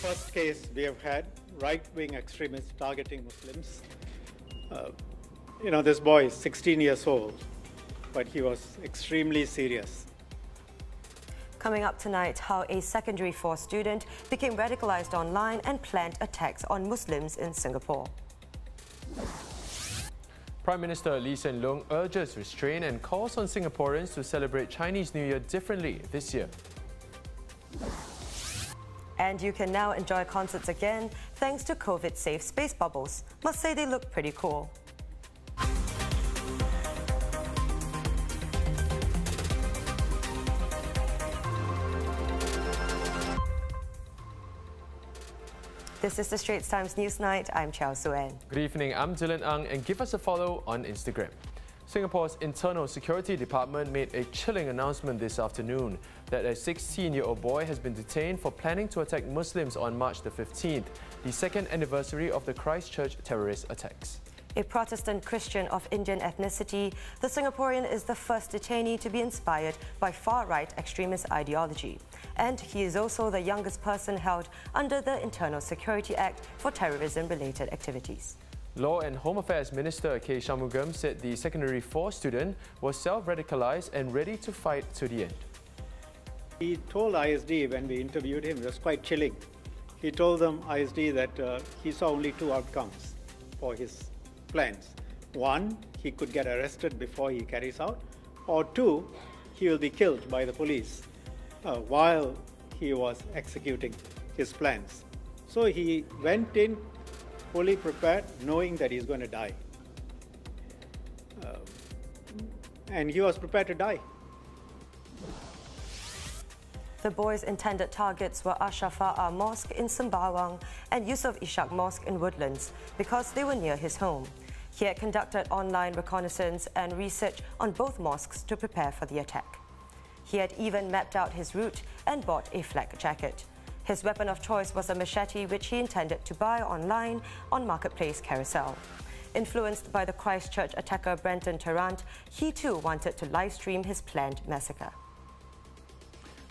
first case we have had right-wing extremists targeting Muslims. Uh, you know, this boy is 16 years old, but he was extremely serious. Coming up tonight, how a secondary four student became radicalized online and planned attacks on Muslims in Singapore. Prime Minister Lee Hsien Loong urges restraint and calls on Singaporeans to celebrate Chinese New Year differently this year. And you can now enjoy concerts again thanks to COVID-safe space bubbles. Must say they look pretty cool. This is the Straits Times Newsnight. I'm Chow Suen. Good evening, I'm Dylan Ang and give us a follow on Instagram. Singapore's Internal Security Department made a chilling announcement this afternoon that a 16-year-old boy has been detained for planning to attack Muslims on March the 15th, the second anniversary of the Christchurch terrorist attacks. A Protestant Christian of Indian ethnicity, the Singaporean is the first detainee to be inspired by far-right extremist ideology. And he is also the youngest person held under the Internal Security Act for terrorism-related activities. Law and Home Affairs Minister K. Shanmugam said the secondary 4 student was self-radicalized and ready to fight to the end. He told ISD when we interviewed him, it was quite chilling. He told them, ISD, that uh, he saw only two outcomes for his plans. One, he could get arrested before he carries out, or two, he will be killed by the police uh, while he was executing his plans. So he went in fully prepared, knowing that he's going to die. Uh, and he was prepared to die. The boy's intended targets were Assyafaah Mosque in Sembawang and Yusof Ishak Mosque in Woodlands because they were near his home. He had conducted online reconnaissance and research on both mosques to prepare for the attack. He had even mapped out his route and bought a flak jacket. His weapon of choice was a machete which he intended to buy online on Marketplace Carousell. Influenced by the Christchurch attacker Brenton Tarrant, he too wanted to live stream his planned massacre.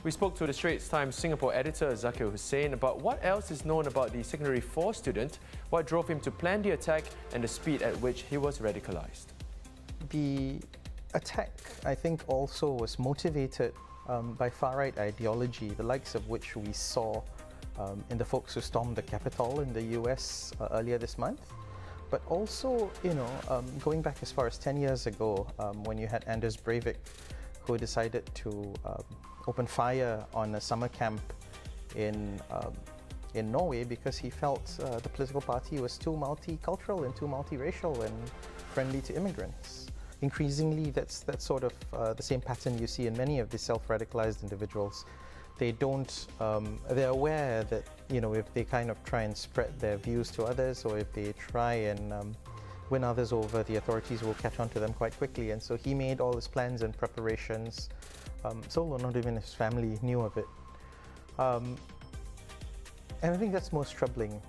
We spoke to the Straits Times Singapore editor Zakir Hussain about what else is known about the secondary 4 student, what drove him to plan the attack and the speed at which he was radicalized. The attack, I think, also was motivated um, by far-right ideology, the likes of which we saw um, in the folks who stormed the Capitol in the US uh, earlier this month. But also, you know, um, going back as far as 10 years ago, um, when you had Anders Breivik, who decided to um, open fire on a summer camp in um, in Norway because he felt uh, the political party was too multicultural and too multiracial and friendly to immigrants. Increasingly, that's that's sort of uh, the same pattern you see in many of the self-radicalized individuals. They don't. Um, they're aware that you know if they kind of try and spread their views to others, or if they try and um, win others over, the authorities will catch on to them quite quickly. And so he made all his plans and preparations um, solo, not even his family knew of it. Um, and I think that's most troubling.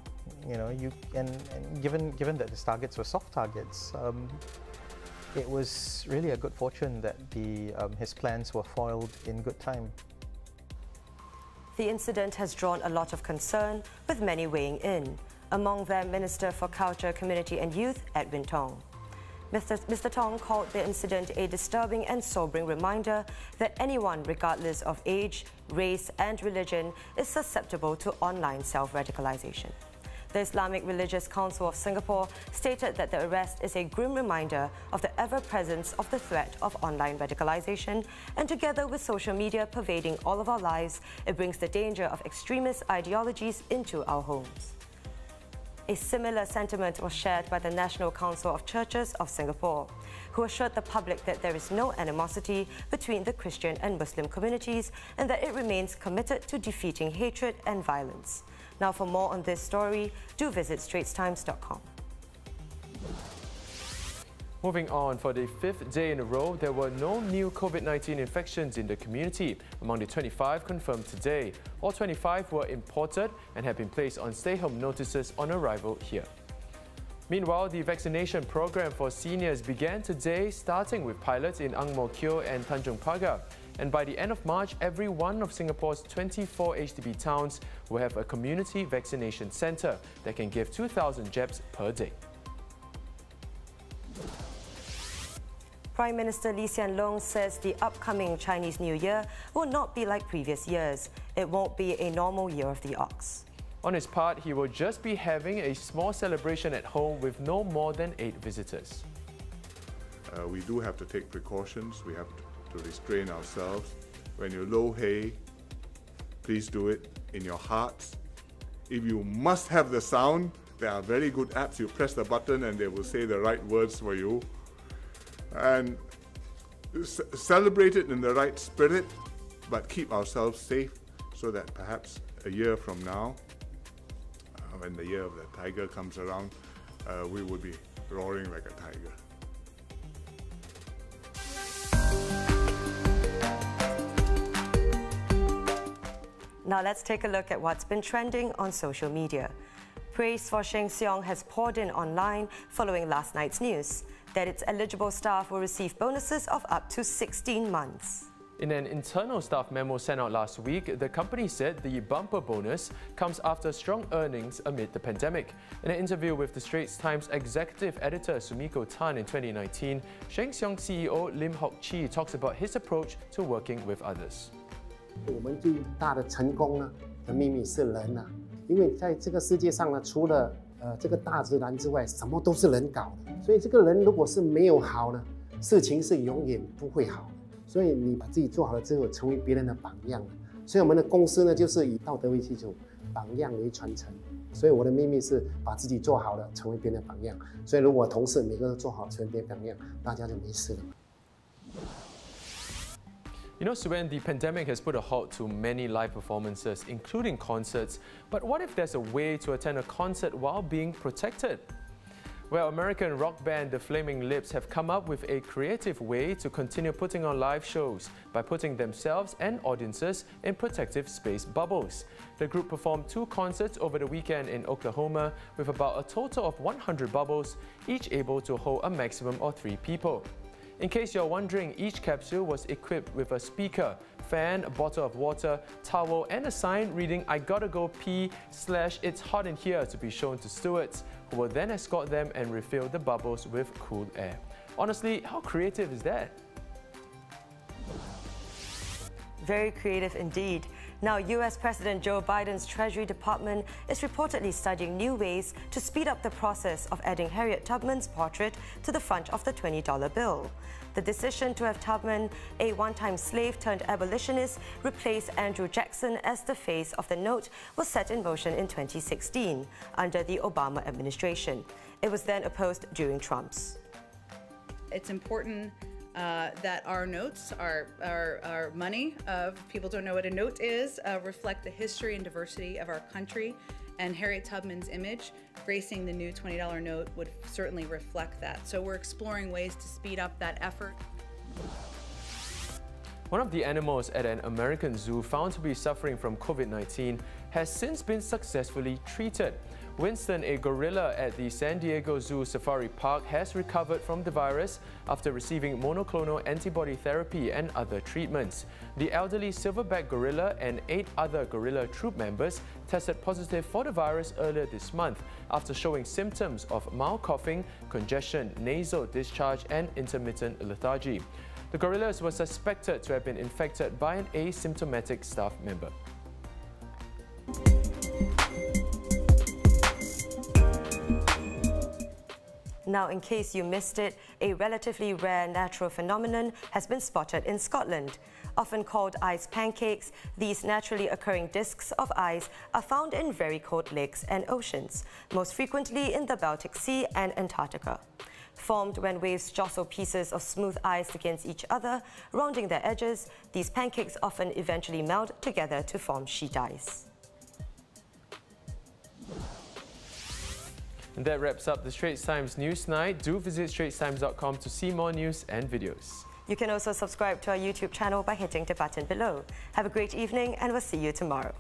You know, you and, and given given that his targets were soft targets, um, it was really a good fortune that the um, his plans were foiled in good time. The incident has drawn a lot of concern, with many weighing in. Among them, Minister for Culture, Community and Youth, Edwin Tong. Mr. Mr. Tong called the incident a disturbing and sobering reminder that anyone, regardless of age, race and religion, is susceptible to online self-radicalization. The Islamic Religious Council of Singapore stated that the arrest is a grim reminder of the ever-presence of the threat of online radicalization, and together with social media pervading all of our lives, it brings the danger of extremist ideologies into our homes. A similar sentiment was shared by the National Council of Churches of Singapore, who assured the public that there is no animosity between the Christian and Muslim communities and that it remains committed to defeating hatred and violence. Now for more on this story, do visit straitstimes.com. Moving on, for the fifth day in a row, there were no new COVID-19 infections in the community. Among the 25 confirmed today, all 25 were imported and have been placed on stay-home notices on arrival here. Meanwhile, the vaccination program for seniors began today, starting with pilots in Ang Mo Kio and Tanjong Pagar. And by the end of March, every one of Singapore's 24 HDB towns will have a community vaccination centre that can give 2,000 jabs per day. Prime Minister Lee Hsien Loong says the upcoming Chinese New Year will not be like previous years. It won't be a normal year of the ox. On his part, he will just be having a small celebration at home with no more than eight visitors. Uh, we do have to take precautions. We have to, to restrain ourselves. When you lo hei, please do it in your hearts. If you must have the sound, there are very good apps. You press the button and they will say the right words for you and celebrate it in the right spirit, but keep ourselves safe so that perhaps a year from now, uh, when the year of the tiger comes around, uh, we will be roaring like a tiger. Now let's take a look at what's been trending on social media. Praise for Sheng Siong has poured in online following last night's news that its eligible staff will receive bonuses of up to 16 months. In an internal staff memo sent out last week, the company said the bumper bonus comes after strong earnings amid the pandemic. In an interview with the Straits Times executive editor Sumiko Tan in 2019, Sheng Siong CEO Lim Hock Chee talks about his approach to working with others. 我们最大的成功呢的秘密是人呐、因为在这个世界上呢，除了呃，这个大自然之外，什么都是人搞的。所以这个人如果是没有好呢，事情是永远不会好。所以你把自己做好了之后，成为别人的榜样。所以我们的公司呢，就是以道德为基础，榜样为传承。所以我的秘密是把自己做好了，成为别人的榜样。所以如果同事每个人都做好，成为别人榜样，大家就没事了。You know, Suen, the pandemic has put a halt to many live performances, including concerts. But what if there's a way to attend a concert while being protected? Well, American rock band The Flaming Lips have come up with a creative way to continue putting on live shows by putting themselves and audiences in protective space bubbles. The group performed two concerts over the weekend in Oklahoma with about a total of 100 bubbles, each able to hold a maximum of three people. In case you're wondering, each capsule was equipped with a speaker, fan, a bottle of water, towel, and a sign reading I gotta go pee slash it's hot in here to be shown to stewards, who will then escort them and refill the bubbles with cool air. Honestly, how creative is that? Very creative indeed. Now, US President Joe Biden's Treasury Department is reportedly studying new ways to speed up the process of adding Harriet Tubman's portrait to the front of the $20 bill. The decision to have Tubman, a one-time slave turned abolitionist, replace Andrew Jackson as the face of the note was set in motion in 2016 under the Obama administration. It was then opposed during Trump's. It's important uh, that our notes, our, our, our money, uh, people don't know what a note is, uh, reflect the history and diversity of our country. And Harriet Tubman's image, gracing the new $20 note, would certainly reflect that. So we're exploring ways to speed up that effort. One of the animals at an American zoo found to be suffering from COVID-19 has since been successfully treated. Winston, a gorilla at the San Diego Zoo Safari Park, has recovered from the virus after receiving monoclonal antibody therapy and other treatments. The elderly silverback gorilla and eight other gorilla troop members tested positive for the virus earlier this month after showing symptoms of mild coughing, congestion, nasal discharge and intermittent lethargy. The gorillas were suspected to have been infected by an asymptomatic staff member. Now, in case you missed it, a relatively rare natural phenomenon has been spotted in Scotland. Often called ice pancakes, these naturally occurring discs of ice are found in very cold lakes and oceans, most frequently in the Baltic Sea and Antarctica. Formed when waves jostle pieces of smooth ice against each other, rounding their edges, these pancakes often eventually melt together to form sheet ice. And that wraps up the Straits Times News Night. Do visit straitstimes.com to see more news and videos. You can also subscribe to our YouTube channel by hitting the button below. Have a great evening and we'll see you tomorrow.